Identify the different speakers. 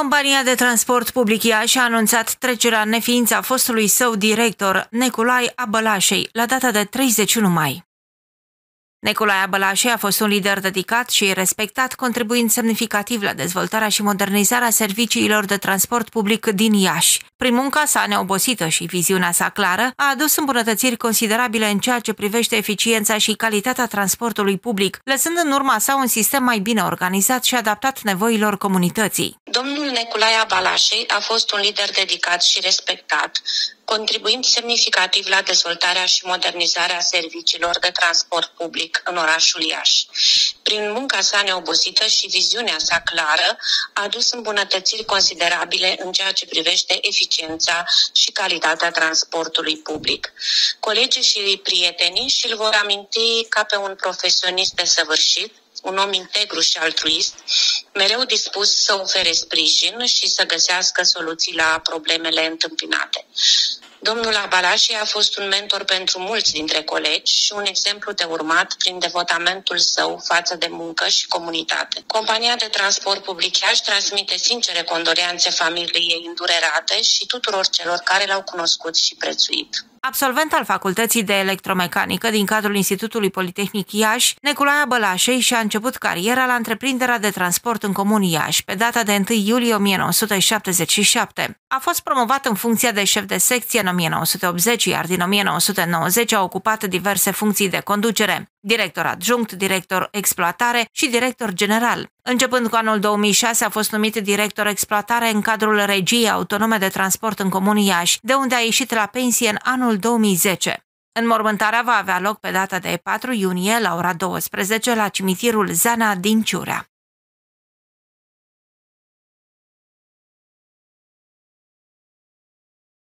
Speaker 1: Compania de transport public Iași a anunțat trecerea în neființă a fostului său director, Neculai Abălașei, la data de 31 mai. Nicolae Bălașe a fost un lider dedicat și respectat, contribuind semnificativ la dezvoltarea și modernizarea serviciilor de transport public din Iași. Prin munca sa neobosită și viziunea sa clară, a adus îmbunătățiri considerabile în ceea ce privește eficiența și calitatea transportului public, lăsând în urma sa un sistem mai bine organizat și adaptat nevoilor comunității.
Speaker 2: Domnul Nicolae Balașe a fost un lider dedicat și respectat, contribuind semnificativ la dezvoltarea și modernizarea serviciilor de transport public în orașul Iași. Prin munca sa neobosită și viziunea sa clară, a adus îmbunătățiri considerabile în ceea ce privește eficiența și calitatea transportului public. Colegii și prietenii și-l vor aminti ca pe un profesionist desăvârșit, un om integru și altruist, mereu dispus să ofere sprijin și să găsească soluții la problemele întâmpinate. Domnul Abalașie a fost un mentor pentru mulți dintre colegi și un exemplu de urmat prin devotamentul său față de muncă și comunitate. Compania de transport public își transmite sincere condoleanțe familiei îndurerate și tuturor celor care l-au cunoscut și prețuit.
Speaker 1: Absolvent al Facultății de Electromecanică din cadrul Institutului Politehnic Iași, Neculaia Bălașei și-a început cariera la întreprinderea de transport în comun Iași, pe data de 1 iulie 1977. A fost promovat în funcția de șef de secție în 1980, iar din 1990 a ocupat diverse funcții de conducere director adjunct, director exploatare și director general. Începând cu anul 2006 a fost numit director exploatare în cadrul regiei autonome de transport în comun Iași, de unde a ieșit la pensie în anul 2010. Înmormântarea va avea loc pe data de 4 iunie la ora 12 la cimitirul Zana din Ciurea.